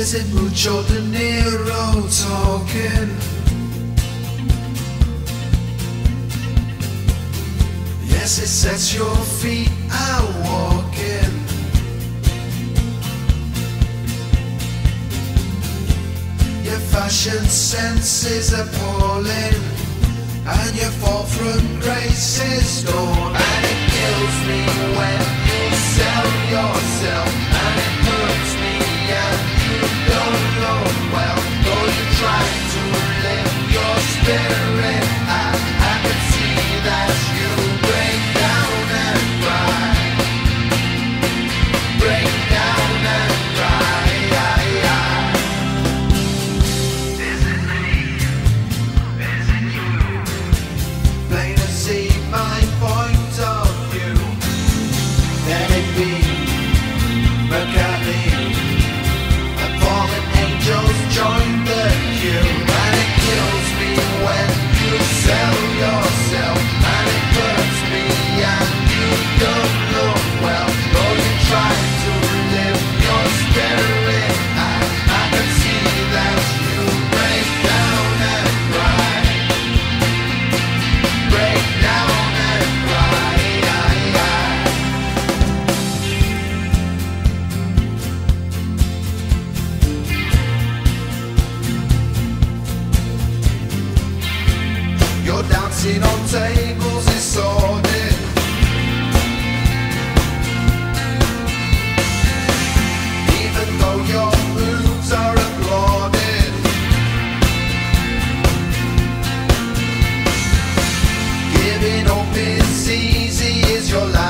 Is it Mucho De Niro talking? Yes, it sets your feet out walking. Your fashion sense is appalling, and your fall from grace is gone. be. But dancing on tables is sordid. Even though your moves are applauded, giving up is easy is your life.